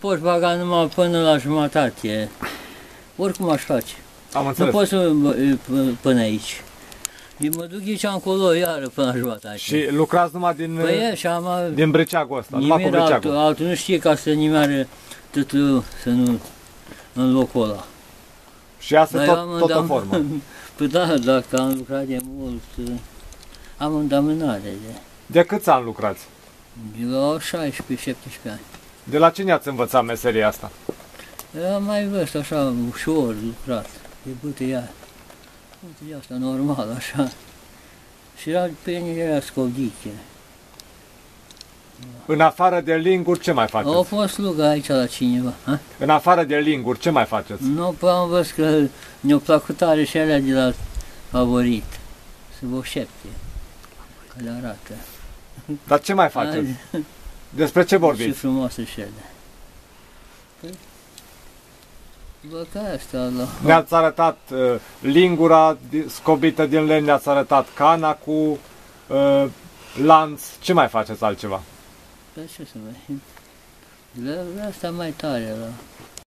Poți baga numai până la jumătate. Oricum aș face. Am Nu înțeles. pot să mă- p- până aici. Eu mă duc aici încolo iară până la jumătate. Și lucrați numai din, Păi e, și am... din briceagul ăsta, numai cu Nimeni altul, briceagul. altul nu știe ca să nimeare totul să nu în locul ăla. Și iasă Dar eu tot, tot o formă. Păi da, dacă am lucrat de mult, am îndamânare de, De câți ani lucrați? de la 16-17 ani. De la cine ați învățat meseria asta? Eu am mai văzut așa ușor lucrat, de bătăia. Bătăia asta normal, așa. Și era pe mine era scovdiche. În afară de linguri, ce mai Au faceți? fost slugă aici la cineva. Ha? În afară de linguri, ce mai faceți? Nu, păi am văzut că ne-au plăcut tare și alea de la favorit. Să vă șepte. Că le arată. Dar ce mai faceți? Despre ce Ce vorbiți? frumoase și alea. Păi, Bă, că asta la... Ne-ați arătat uh, lingura di- scobită din lemn, ne-ați arătat cana cu uh, lanț. Ce mai faceți altceva? Păi ce să mai... La, la asta mai tare, la...